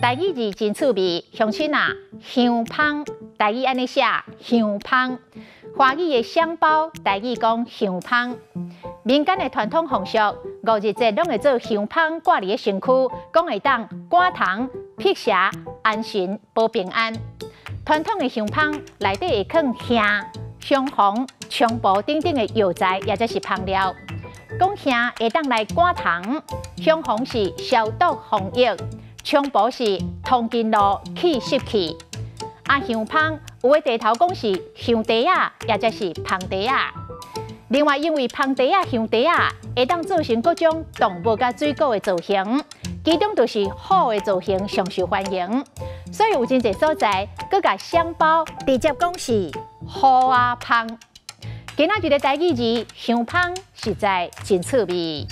第一字真趣味，乡亲啊，香芳，第一安尼写香芳。华语的香包，第一讲香芳。民间的传统风俗，五日节拢会做香芳挂伫个身躯，讲会当赶虫、辟邪、安神、保平安。传统的香芳内底会放香、香红、菖蒲等等的药材，或者是香料。讲香会当来赶虫，香红是消毒防疫。菖蒲是通经络、去湿气，啊香芳有的地头讲是香茶啊，也则是芳茶啊。另外，因为香茶啊、香茶啊会当做成各种动物甲水果的造型，其中就是虎的造型上受欢迎，所以有真侪所在，佮甲香包直接讲是虎啊芳。今仔日的第二字香芳实在真趣味。